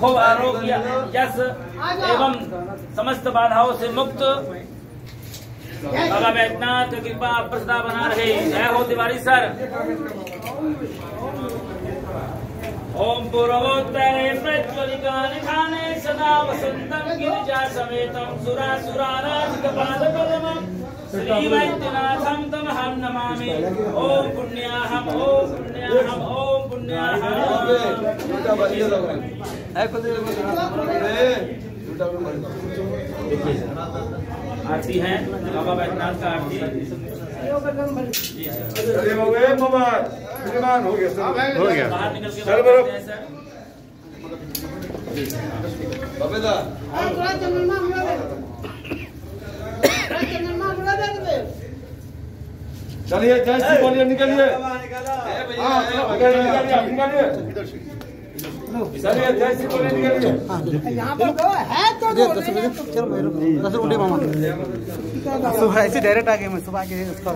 खूब आरोग्य यश एवं समस्त बाधाओं से मुक्त। बाबा बैद्यनाथ की कृपा प्रसदा बना रहे। जय हो तिवारी सर। ओम पूर्वोत्तरे प्रज्वलिकानिधाने सदा वसन्तं गिरिजा समेतं सुरासुराराधिकपादपद्मं। श्रीवैद्यनाथं तमहं नमामि। ओम पुण्याहम् ओम पुण्याहम् ओम पुण्याहम् आरती है बाबा बैद्यनाथ का आरती जी सर अरे हो गए हो गया सर हो गया बाहर निकल के चल बरो। हैं बबेदा चलिए जय श्री बोलिए निकलिए हाँ निकलिए। सुबह ऐसे डायरेक्ट आ गए मैं सुबह के उसका